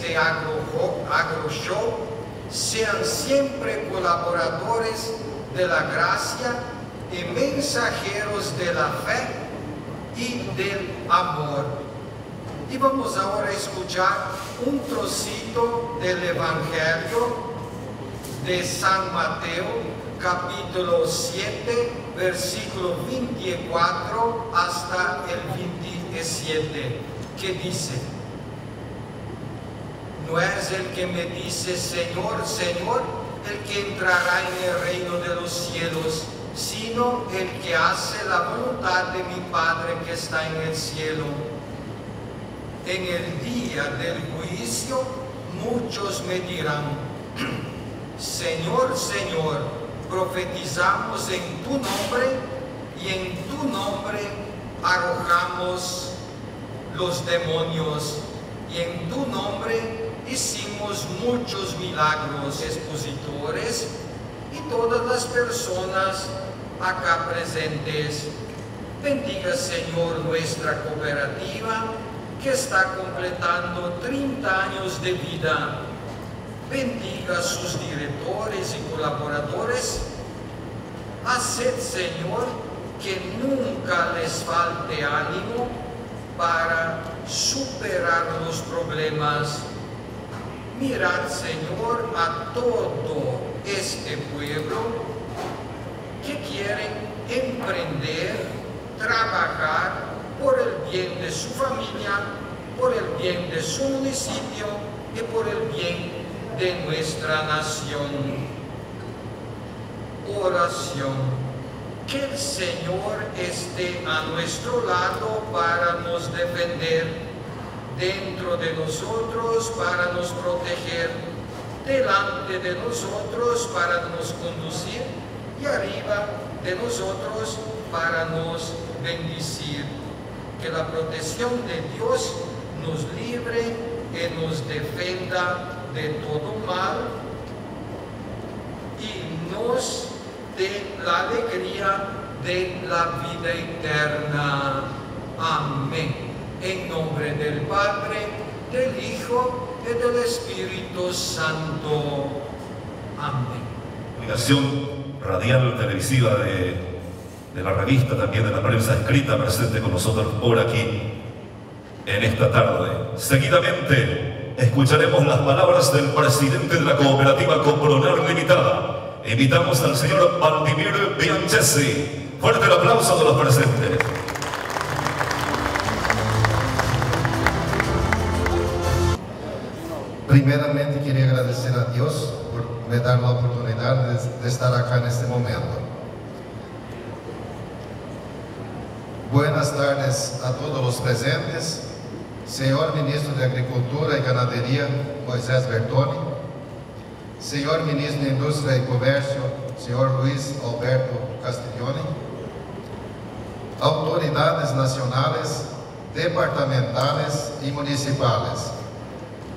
este agro, agro show sean siempre colaboradores de la gracia y mensajeros de la fe y del amor. Y vamos ahora a escuchar un trocito del Evangelio de San Mateo, capítulo 7, versículo 24 hasta el 27, que dice, no es el que me dice, Señor, Señor, el que entrará en el reino de los cielos, sino el que hace la voluntad de mi Padre que está en el cielo. En el día del juicio, muchos me dirán, Señor, Señor, profetizamos en tu nombre y en tu nombre arrojamos los demonios y en tu nombre hicimos muchos milagros expositores y todas las personas acá presentes. Bendiga Señor nuestra cooperativa que está completando 30 años de vida. Bendiga sus directores y colaboradores. Haced Señor que nunca les falte ánimo para superar los problemas Mirad, Señor, a todo este pueblo que quieren emprender, trabajar por el bien de su familia, por el bien de su municipio y por el bien de nuestra nación. Oración. Que el Señor esté a nuestro lado para nos defender dentro de nosotros para nos proteger, delante de nosotros para nos conducir y arriba de nosotros para nos bendecir. Que la protección de Dios nos libre y nos defenda de todo mal y nos dé la alegría de la vida eterna. Amén. En nombre del Padre, del Hijo y del Espíritu Santo. Amén. Comunicación radial televisiva de, de la revista, también de la prensa escrita, presente con nosotros por aquí en esta tarde. Seguidamente escucharemos las palabras del presidente de la cooperativa Compronar Limitada. Invitamos al señor Valdimir Bianchesi. Fuerte el aplauso de los presentes. Primeramente quería agradecer a Dios por me dar la oportunidad de, de estar acá en este momento. Buenas tardes a todos los presentes, Señor Ministro de Agricultura y Ganadería, Moisés Bertoni, Señor Ministro de Industria y Comercio, Señor Luis Alberto Castiglione, autoridades nacionales, departamentales y municipales,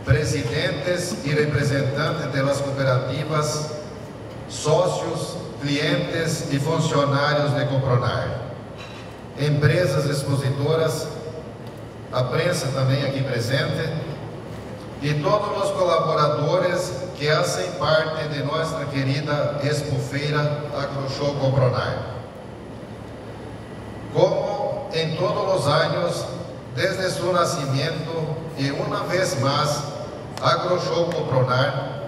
presidentes y representantes de las cooperativas, socios, clientes y funcionarios de Compronar, empresas expositoras, a prensa também aqui presente, e todos os colaboradores que fazem parte de nossa querida Expofeira AgroShow Compronar. Como em todos os anos, desde seu nascimento e uma vez mais, AgroShow Compronar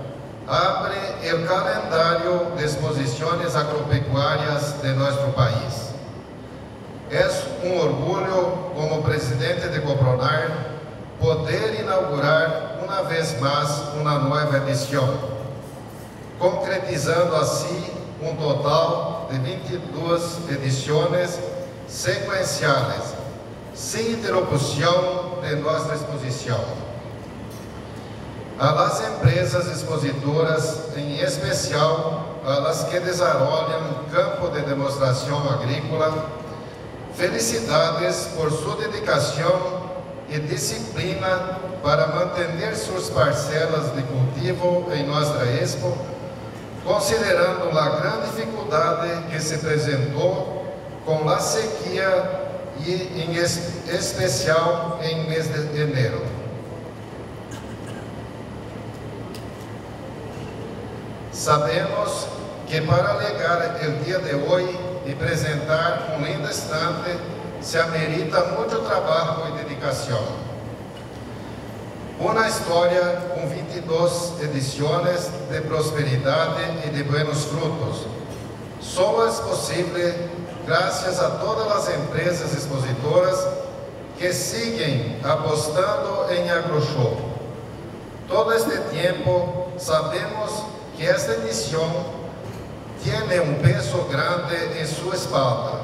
abre o calendário de exposições agropecuárias de nosso país. É um orgulho, como presidente de Compronar, poder inaugurar uma vez mais uma nova edição, concretizando assim um total de 22 edições sequenciais, sem interrupção de nossa exposição. a las empresas expositoras, em especial a las que desarrollam campo de demonstração agrícola, felicidades por sua dedicação e disciplina para manter suas parcelas de cultivo em nossa expo, considerando a grande dificuldade que se apresentou com a sequia e em especial em mês de enero. Sabemos que para alegar o dia de hoje e apresentar um lindo estante se amerita muito trabalho Uma história com 22 edições de prosperidade e de buenos frutos. Só é possível graças a todas as empresas expositoras que seguem apostando em AgroShow. Todo este tempo sabemos que esta edição tem um peso grande em sua espalda,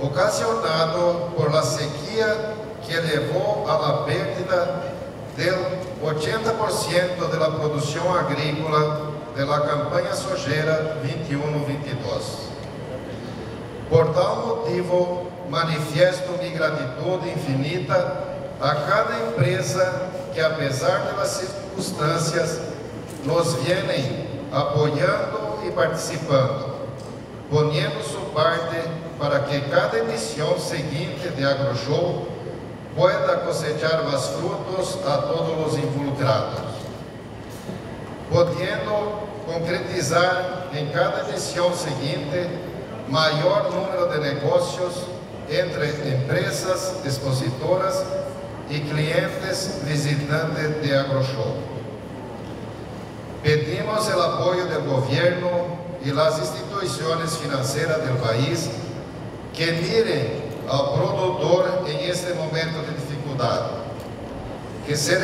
ocasionado por la sequia que levou a la pérdida del 80% de la produção agrícola de la campanha sojeira 21-22. Por tal motivo, manifesto minha gratidão infinita a cada empresa que, apesar das circunstâncias, nos vêm apoiando e participando, ponendo sua parte para que cada edição seguinte de AgroShow pueda cosechar mais frutos a todos os involucrados, podendo concretizar em cada edição seguinte maior número de negócios entre empresas expositoras e clientes visitantes de AgroShow. Pedimos o apoio do governo e das instituições financeiras do país que mirem ao produtor em este momento de dificuldade, que se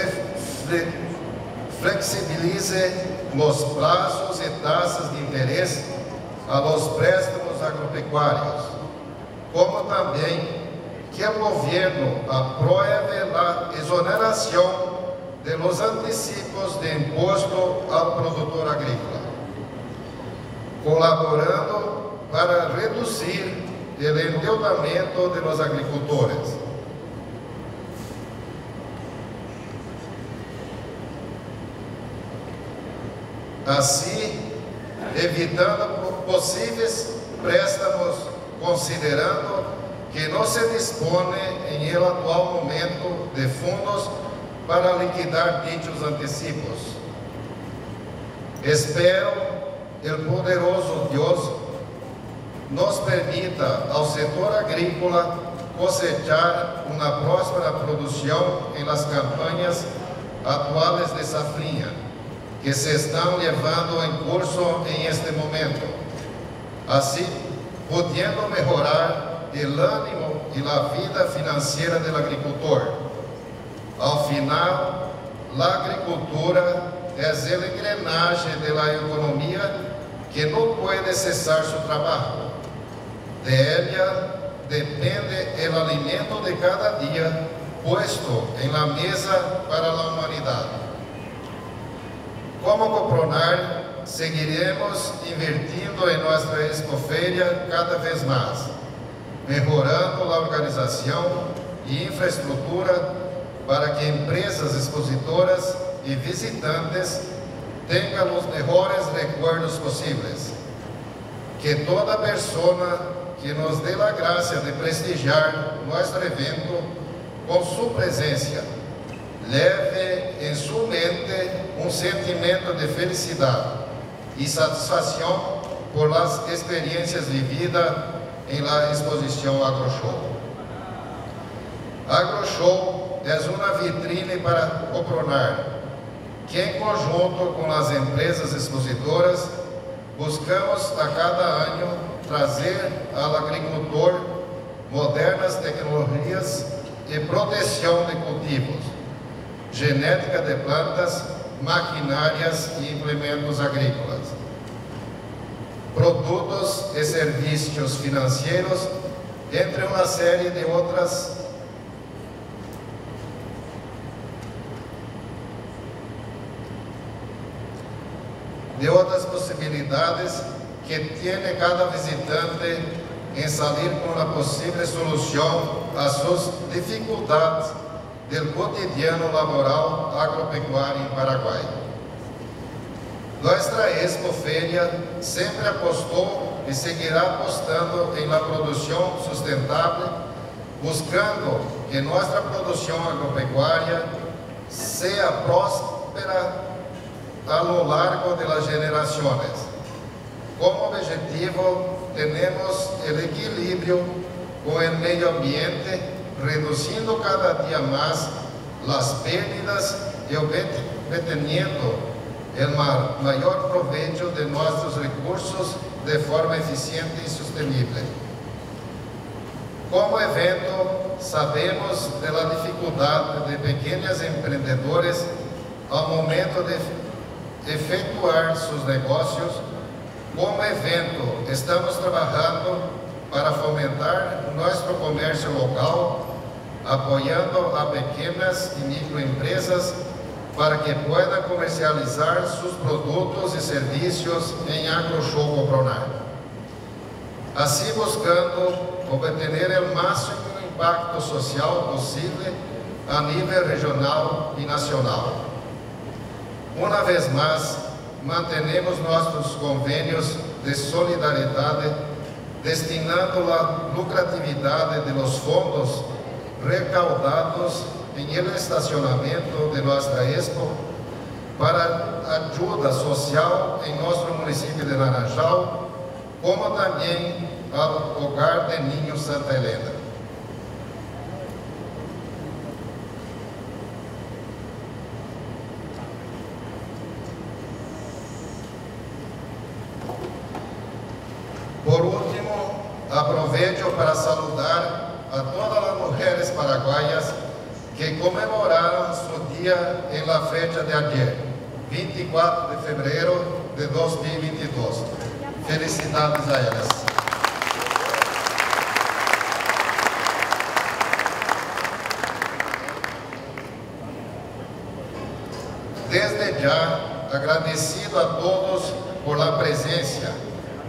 flexibilize os prazos e taxas de interesse a los préstamos agropecuários, como também que o governo aprove a exoneração de los anticipos de imposto ao produtor agrícola, colaborando para reduzir o endeudamento de los agricultores. Assim, evitando possíveis préstamos, considerando que não se dispõe em el atual momento de fundos para liquidar dichos antecipos. Espero el poderoso Deus nos permita ao setor agrícola cosechar uma próspera produção em las campanhas atuais de safrinha que se estão levando em curso em este momento. Assim, podendo melhorar o ânimo e a vida financeira do agricultor. Ao final, a agricultura é a engrenagem da economia que não pode cessar seu trabalho. De ela depende o alimento de cada dia puesto em la mesa para a humanidade. Como Copronar, seguiremos invertindo em nossa expofeira cada vez mais, melhorando a organização e infraestrutura para que empresas expositoras e visitantes tenham os melhores recuerdos possíveis. Que toda pessoa que nos dê a graça de prestigiar nosso evento com sua presença leve em sua mente um sentimento de felicidade e satisfação por las experiências vividas em la exposição AgroShow. AgroShow é uma vitrine para Copronar, que em conjunto com as empresas expositoras buscamos a cada ano trazer ao agricultor modernas tecnologias e proteção de cultivos, genética de plantas, maquinárias e implementos agrícolas, produtos e serviços financeiros, entre uma série de outras de otras posibilidades que tiene cada visitante en salir con la posible solución a sus dificultades del cotidiano laboral agropecuario en Paraguay. Nuestra Expoferia sempre apostou e seguirá apostando em la produção sustentável, buscando que nossa produção agropecuária seja próspera a lo largo de las generaciones. Como objetivo, tenemos el equilibrio con el medio ambiente, reduciendo cada día más las pérdidas y obteniendo el mayor provecho de nuestros recursos de forma eficiente y sostenible. Como evento, sabemos de la dificultad de pequeños emprendedores al momento de efetuar seus negócios. Como evento, estamos trabalhando para fomentar nosso comércio local, apoiando a pequenas e microempresas para que puedan comercializar seus produtos e serviços em AgroShow Copronar. Assim, buscando obter o máximo impacto social possível a nível regional e nacional. Uma vez mais, mantenemos nossos convênios de solidariedade, destinando a lucratividade de los fundos recaudados em el estacionamento de nossa Expo para ajuda social em nosso município de Naranjal, como também ao Hogar de Niños Santa Helena. Por último, aproveito para saludar a todas as mulheres paraguaias que comemoraram seu dia em la fecha de ayer, 24 de fevereiro de 2022. Felicidades a elas. Desde já, agradecido a todos por la presença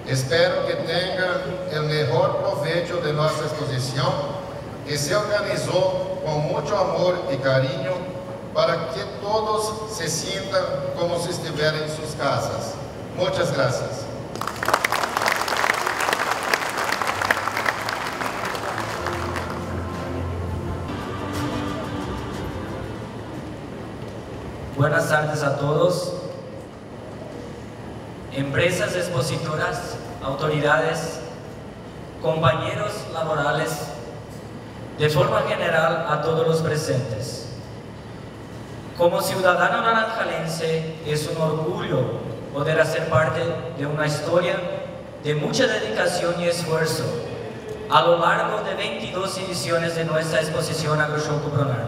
Espero que tenham o melhor proveito de nossa exposição, que se organizou com muito amor e carinho para que todos se sintam como se estiverem em suas casas. Muitas graças. Buenas tardes a todos. Empresas expositoras, autoridades, compañeros laborales, de forma general a todos los presentes. Como ciudadano naranjalense es un orgullo poder hacer parte de una historia de mucha dedicación y esfuerzo a lo largo de 22 ediciones de nuestra exposición AgroShow Cupronar.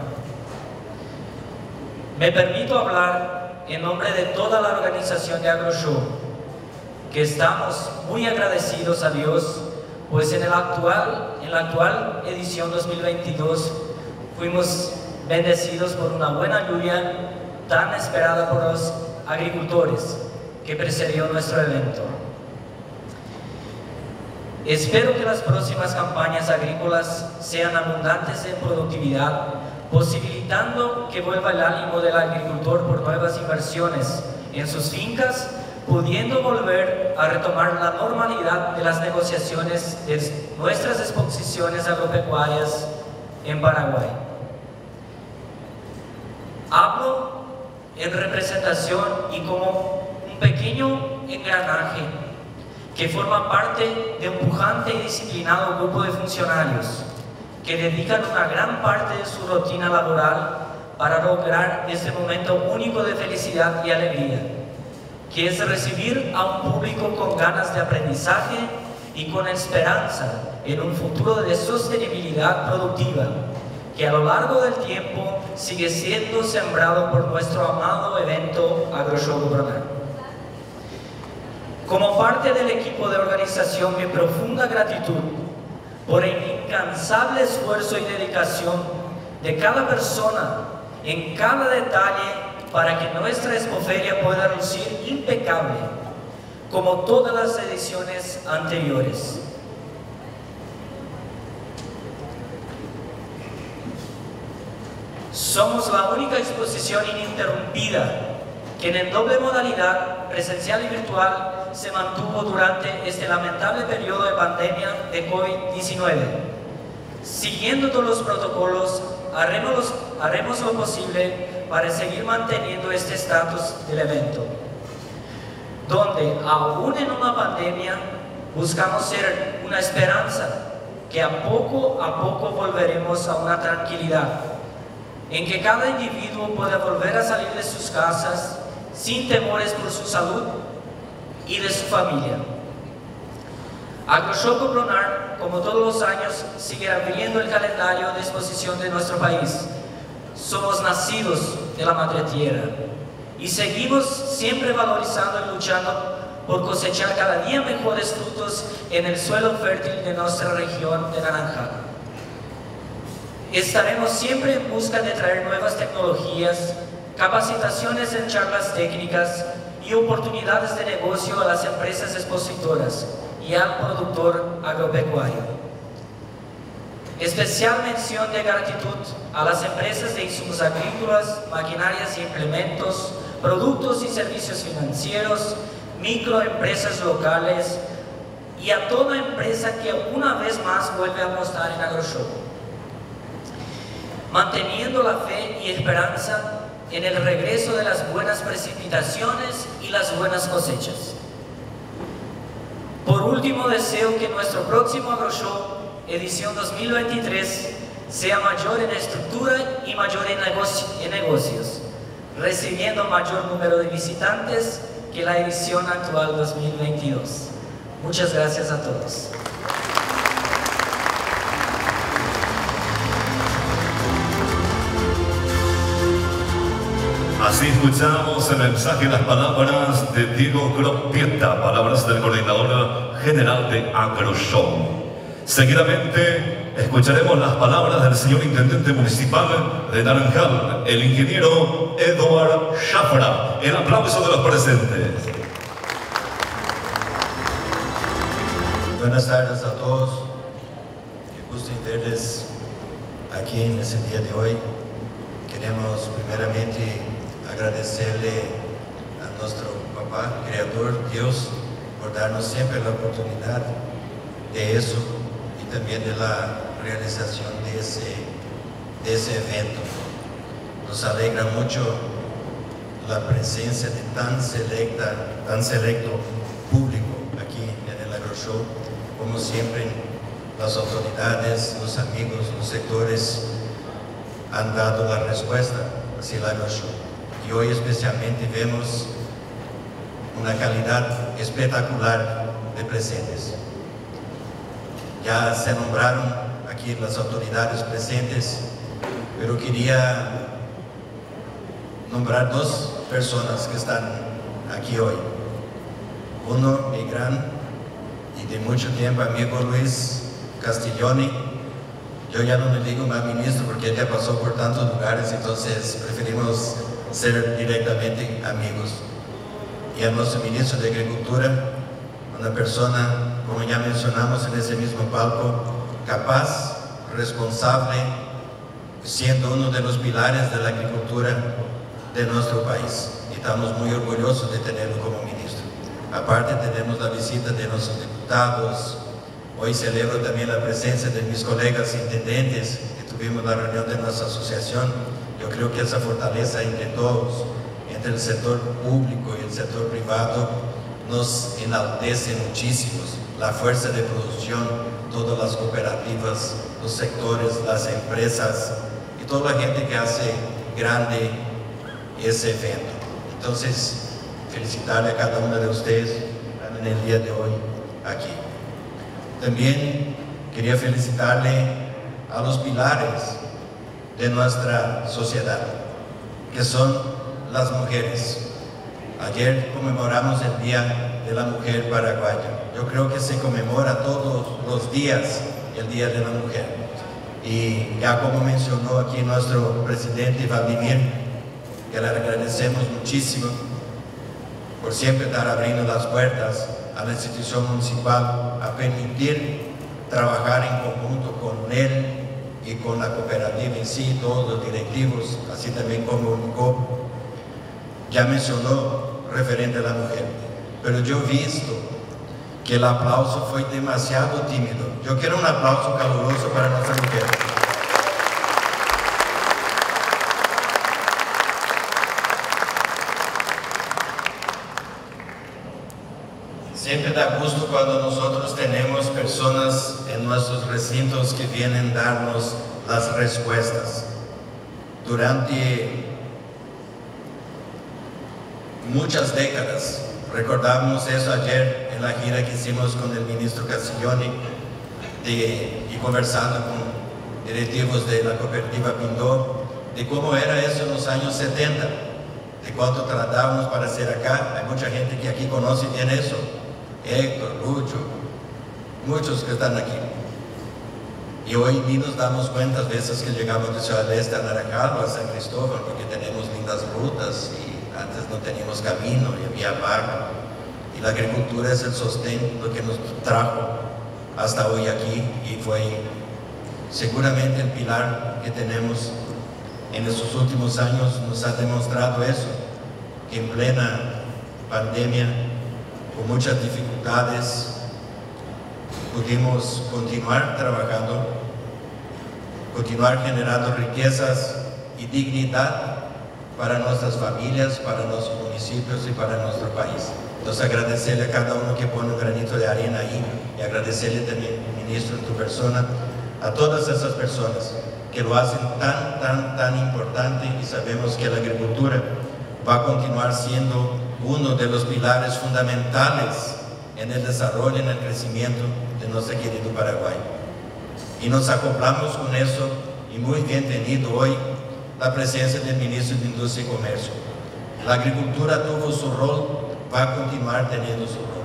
Me permito hablar en nombre de toda la organización de AgroShow que estamos muy agradecidos a Dios, pues en, el actual, en la actual edición 2022 fuimos bendecidos por una buena lluvia tan esperada por los agricultores que precedió nuestro evento. Espero que las próximas campañas agrícolas sean abundantes en productividad, posibilitando que vuelva el ánimo del agricultor por nuevas inversiones en sus fincas pudiendo volver a retomar la normalidad de las negociaciones de nuestras exposiciones agropecuarias en Paraguay. Hablo en representación y como un pequeño engranaje que forma parte de un pujante y disciplinado grupo de funcionarios que dedican una gran parte de su rutina laboral para lograr este momento único de felicidad y alegría que es recibir a un público con ganas de aprendizaje y con esperanza en un futuro de sostenibilidad productiva, que a lo largo del tiempo sigue siendo sembrado por nuestro amado evento AgroShow Gobernar. Como parte del equipo de organización, mi profunda gratitud por el incansable esfuerzo y dedicación de cada persona en cada detalle para que nuestra expoferia pueda lucir impecable como todas las ediciones anteriores. Somos la única exposición ininterrumpida que en doble modalidad, presencial y virtual, se mantuvo durante este lamentable periodo de pandemia de COVID-19. Siguiendo todos los protocolos, haremos, haremos lo posible para seguir manteniendo este estatus del evento, donde aún en una pandemia buscamos ser una esperanza que a poco a poco volveremos a una tranquilidad, en que cada individuo pueda volver a salir de sus casas sin temores por su salud y de su familia. Agroshow Pronar, como todos los años, sigue abriendo el calendario de exposición de nuestro país. Somos nacidos de la madre tierra y seguimos siempre valorizando y luchando por cosechar cada día mejores frutos en el suelo fértil de nuestra región de Naranja. Estaremos siempre en busca de traer nuevas tecnologías, capacitaciones en charlas técnicas y oportunidades de negocio a las empresas expositoras y al productor agropecuario. Especial mención de gratitud a las empresas de insumos agrícolas, maquinarias y implementos, productos y servicios financieros, microempresas locales y a toda empresa que una vez más vuelve a apostar en AgroShow. Manteniendo la fe y esperanza en el regreso de las buenas precipitaciones y las buenas cosechas. Por último, deseo que nuestro próximo AgroShow, edición 2023, sea mayor en estructura y mayor en, negocios, recibiendo mayor número de visitantes que la edición actual 2022. Muchas gracias a todos. Así escuchamos el mensaje y las palabras de Diego Gropieta, palabras del coordinador general de AgroShow. Seguidamente escucharemos las palabras del señor intendente municipal de Naranjal, el ingeniero Eduard Schafra. El aplauso de los presentes. Buenas tardes a todos. Qué gusto verles aquí en ese día de hoy. Queremos primeramente agradecerle a nuestro papá, creador, Dios, por darnos siempre la oportunidad de eso también de la realización de ese, de ese evento. Nos alegra mucho la presencia de tan selecta, tan selecto público aquí en el AgroShow, como siempre las autoridades, los amigos, los sectores han dado la respuesta hacia el AgroShow y hoy especialmente vemos una calidad espectacular de presentes. Ya se nombraron aquí las autoridades presentes, pero quería nombrar dos personas que están aquí hoy. Uno, mi gran y de mucho tiempo amigo Luis Castiglioni. Yo ya no le digo más ministro porque ya pasó por tantos lugares, entonces preferimos ser directamente amigos. Y a nuestro ministro de Agricultura, una persona, como ya mencionamos en ese mismo palco, capaz, responsable, siendo uno de los pilares de la agricultura de nuestro país. Y estamos muy orgullosos de tenerlo como ministro. Aparte tenemos la visita de nuestros diputados. Hoy celebro también la presencia de mis colegas intendentes que tuvimos la reunión de nuestra asociación yo creo que esa fortaleza entre todos, entre el sector público y el sector privado, nos enaltece muchísimo. La fuerza de producción, todas las cooperativas, los sectores, las empresas y toda la gente que hace grande ese evento. Entonces, felicitarle a cada uno de ustedes en el día de hoy aquí. También quería felicitarle a los pilares de nuestra sociedad, que son las mujeres. Ayer conmemoramos el Día de la Mujer Paraguaya. Yo creo que se conmemora todos los días el Día de la Mujer. Y ya como mencionó aquí nuestro presidente Vladimir, que le agradecemos muchísimo, por siempre estar abriendo las puertas a la institución municipal, a permitir trabajar en conjunto con él y con la cooperativa en sí, todos los directivos, así también como UNICO. Ya mencionó referente a la mujer, pero yo he visto que el aplauso fue demasiado tímido. Yo quiero un aplauso caluroso para nuestra mujer. Siempre da gusto cuando nosotros tenemos personas en nuestros recintos que vienen a darnos las respuestas. Durante muchas décadas, recordamos eso ayer en la gira que hicimos con el ministro Castiglioni y conversando con directivos de la cooperativa Pindó, de cómo era eso en los años 70, de cuánto tratábamos para hacer acá. Hay mucha gente que aquí conoce bien eso Héctor, Lucho, muchos que están aquí. Y hoy ni nos damos cuenta a veces que llegamos de Ciudad Este a Naranjal a San Cristóbal porque tenemos lindas rutas antes no teníamos camino y había barco. Y la agricultura es el sostén, lo que nos trajo hasta hoy aquí y fue seguramente el pilar que tenemos en estos últimos años nos ha demostrado eso, que en plena pandemia con muchas dificultades, pudimos continuar trabajando, continuar generando riquezas y dignidad para nuestras familias, para nuestros municipios y para nuestro país. Entonces agradecerle a cada uno que pone un granito de arena ahí y agradecerle también, ministro, en tu persona, a todas esas personas que lo hacen tan, tan, tan importante y sabemos que la agricultura va a continuar siendo uno de los pilares fundamentales en el desarrollo, en el crecimiento de nuestro querido Paraguay. Y nos acoplamos con eso y muy bien tenido hoy la presencia del ministro de Industria y Comercio. La agricultura tuvo su rol, va a continuar teniendo su rol,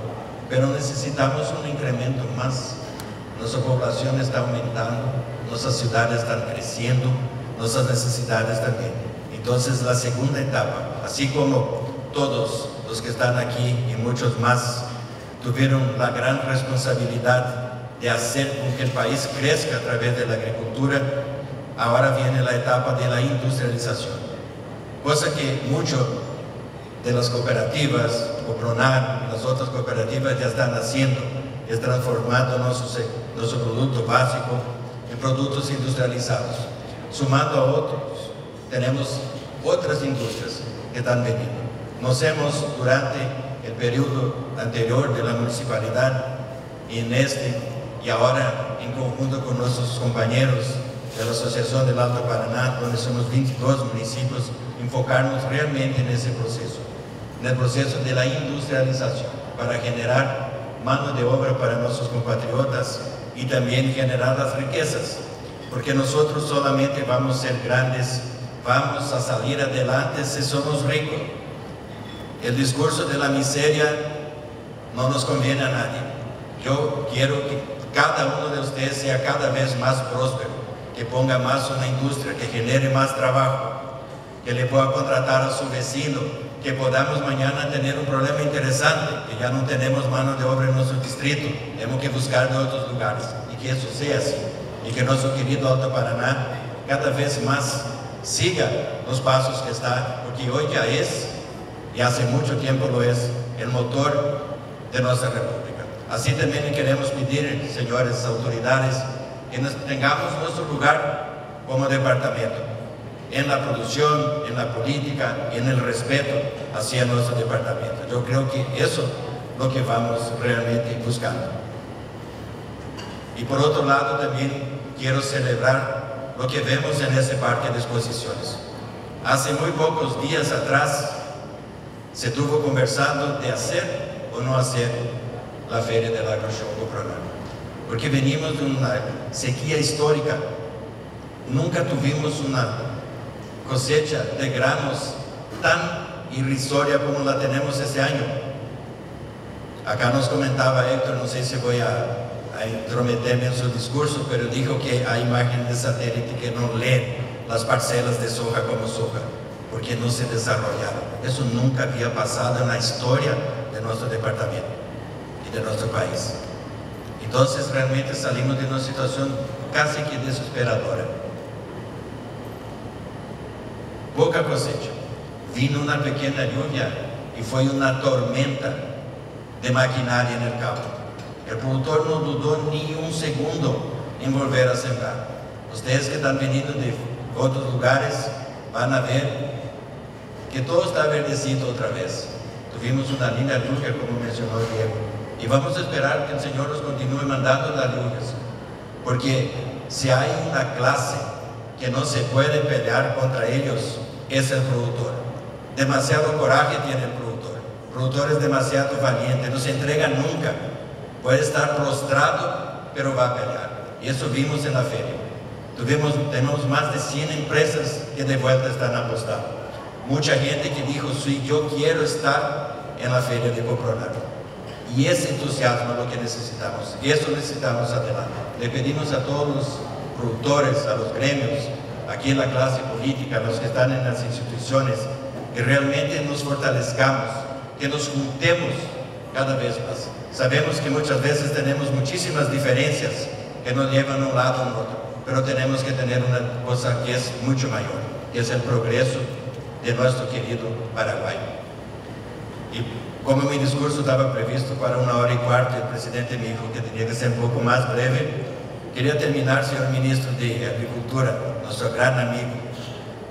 pero necesitamos un incremento más. Nuestra población está aumentando, nuestras ciudades están creciendo, nuestras necesidades también. Entonces la segunda etapa, así como todos los que están aquí y muchos más tuvieron la gran responsabilidad de hacer con que el país crezca a través de la agricultura, ahora viene la etapa de la industrialización, cosa que muchas de las cooperativas, Copronar, las otras cooperativas ya están haciendo, es transformando nuestro, nuestro producto básico en productos industrializados. Sumando a otros, tenemos otras industrias que están veniendo. Nos hemos, durante el periodo anterior de la municipalidad en este, y ahora en conjunto con nuestros compañeros de la Asociación del Alto Paraná, donde somos 22 municipios, enfocarnos realmente en ese proceso, en el proceso de la industrialización, para generar mano de obra para nuestros compatriotas y también generar las riquezas, porque nosotros solamente vamos a ser grandes, vamos a salir adelante si somos ricos. El discurso de la miseria no nos conviene a nadie. Yo quiero que cada uno de ustedes sea cada vez más próspero, que ponga más una industria, que genere más trabajo, que le pueda contratar a su vecino, que podamos mañana tener un problema interesante, que ya no tenemos mano de obra en nuestro distrito, tenemos que buscar de otros lugares, y que eso sea así, y que nuestro querido Alto Paraná cada vez más siga los pasos que está, porque hoy ya es y hace mucho tiempo lo es, el motor de nuestra república. Así también queremos pedir, señores autoridades, que tengamos nuestro lugar como departamento, en la producción, en la política, en el respeto hacia nuestro departamento. Yo creo que eso es lo que vamos realmente buscando. Y por otro lado también quiero celebrar lo que vemos en ese parque de exposiciones. Hace muy pocos días atrás se estuvo conversando de hacer o no hacer la Feria del Agroshow Copronar. Porque venimos de una sequía histórica. Nunca tuvimos una cosecha de granos tan irrisoria como la tenemos este año. Acá nos comentaba Héctor, no sé si voy a, a intrometerme en su discurso, pero dijo que hay imágenes de satélite que no leen las parcelas de soja como soja porque no se desarrollaron. Eso nunca había pasado en la historia de nuestro departamento y de nuestro país. Entonces realmente salimos de una situación casi que desesperadora. Poca cosecha. Vino una pequeña lluvia y fue una tormenta de maquinaria en el campo. El productor no dudó ni un segundo en volver a sembrar. Ustedes que están viniendo de otros lugares van a ver que todo está verdecido otra vez. Tuvimos una linda lluvia, como mencionó Diego, y vamos a esperar que el Señor nos continúe mandando las lluvias, porque si hay una clase que no se puede pelear contra ellos, es el productor. Demasiado coraje tiene el productor. El productor es demasiado valiente, no se entrega nunca. Puede estar prostrado, pero va a pelear. Y eso vimos en la feria. Tuvimos, tenemos más de 100 empresas que de vuelta están apostando. Mucha gente que dijo, sí, yo quiero estar en la feria de Copronar. Y ese entusiasmo es lo que necesitamos. Y eso necesitamos adelante. Le pedimos a todos productores, a los gremios, aquí en la clase política, los que están en las instituciones, que realmente nos fortalezcamos, que nos juntemos cada vez más. Sabemos que muchas veces tenemos muchísimas diferencias que nos llevan a un lado a otro, pero tenemos que tener una cosa que es mucho mayor, que es el progreso de nuestro querido Paraguay. Y como mi discurso estaba previsto para una hora y cuarto, el presidente me dijo que tenía que ser un poco más breve. Quería terminar, señor ministro de Agricultura, nuestro gran amigo.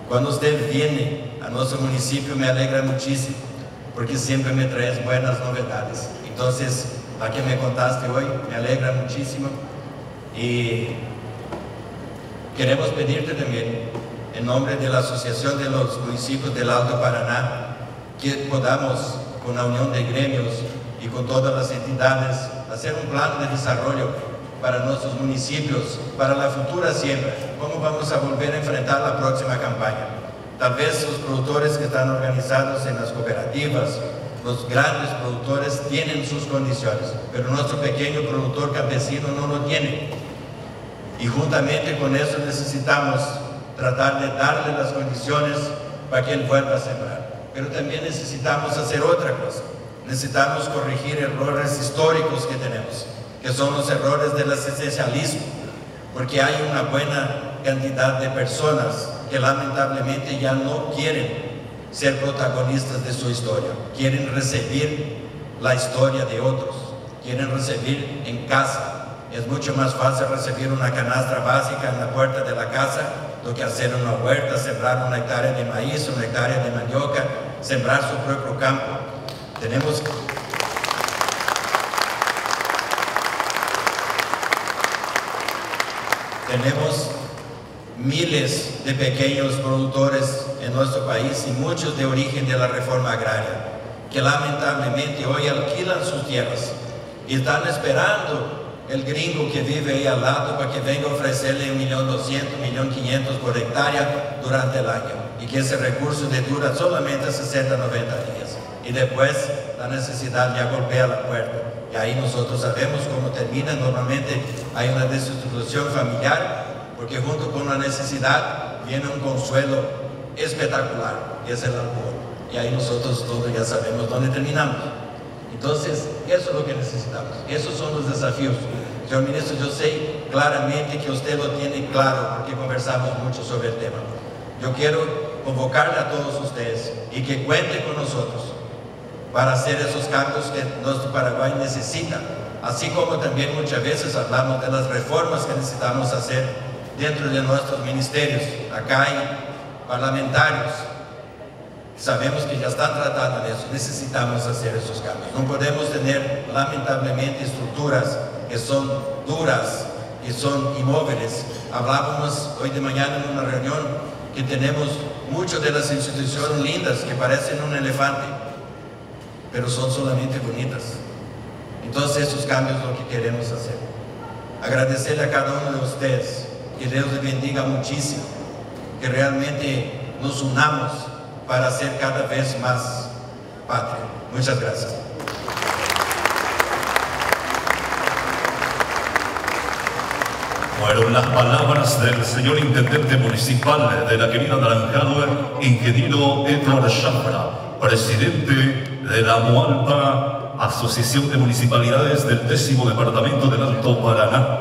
Cuando usted viene a nuestro municipio me alegra muchísimo, porque siempre me traes buenas novedades. Entonces, la que me contaste hoy me alegra muchísimo y queremos pedirte también en nombre de la Asociación de los Municipios del Alto Paraná, que podamos, con la unión de gremios y con todas las entidades, hacer un plan de desarrollo para nuestros municipios, para la futura siembra, cómo vamos a volver a enfrentar la próxima campaña. Tal vez los productores que están organizados en las cooperativas, los grandes productores tienen sus condiciones, pero nuestro pequeño productor campesino no lo tiene. Y juntamente con eso necesitamos tratar de darle las condiciones para que él vuelva a sembrar. Pero también necesitamos hacer otra cosa. Necesitamos corregir errores históricos que tenemos, que son los errores del asistencialismo, porque hay una buena cantidad de personas que lamentablemente ya no quieren ser protagonistas de su historia, quieren recibir la historia de otros, quieren recibir en casa. Es mucho más fácil recibir una canasta básica en la puerta de la casa lo que hacer una huerta, sembrar una hectárea de maíz, una hectárea de mandioca, sembrar su propio campo. Tenemos Tenemos miles de pequeños productores en nuestro país y muchos de origen de la reforma agraria, que lamentablemente hoy alquilan sus tierras y están esperando el gringo que vive ahí al lado para que venga a ofrecerle un millón doscientos, millón quinientos por hectárea durante el año y que ese recurso dura solamente 60, 90 días. Y después la necesidad ya golpea la puerta y ahí nosotros sabemos cómo termina, normalmente hay una destitución familiar porque junto con la necesidad viene un consuelo espectacular y es el alcohol y ahí nosotros todos ya sabemos dónde terminamos entonces, eso es lo que necesitamos. Esos son los desafíos. Señor ministro, yo sé claramente que usted lo tiene claro porque conversamos mucho sobre el tema. Yo quiero convocarle a todos ustedes y que cuente con nosotros para hacer esos cambios que nuestro Paraguay necesita. Así como también muchas veces hablamos de las reformas que necesitamos hacer dentro de nuestros ministerios. Acá hay parlamentarios Sabemos que ya están tratando de eso, necesitamos hacer esos cambios. No podemos tener lamentablemente estructuras que son duras, que son inmóviles. Hablábamos hoy de mañana en una reunión que tenemos muchas de las instituciones lindas que parecen un elefante, pero son solamente bonitas. Entonces esos cambios es lo que queremos hacer. Agradecerle a cada uno de ustedes, que Dios les bendiga muchísimo, que realmente nos unamos para ser cada vez más patria. Muchas gracias. Fueron las palabras del señor intendente municipal de la querida Naranjado, ingeniero Edward Shafra, presidente de la MUALPA, Asociación de Municipalidades del décimo departamento del Alto Paraná.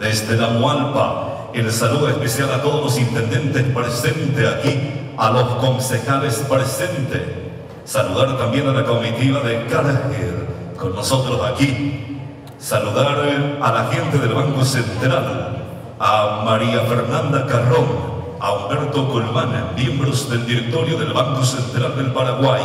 Desde la MUALPA, el saludo especial a todos los intendentes presentes aquí, a los concejales presentes. Saludar también a la comitiva de Carger, con nosotros aquí. Saludar a la gente del Banco Central, a María Fernanda Carrón, a Humberto Colmán, miembros del directorio del Banco Central del Paraguay.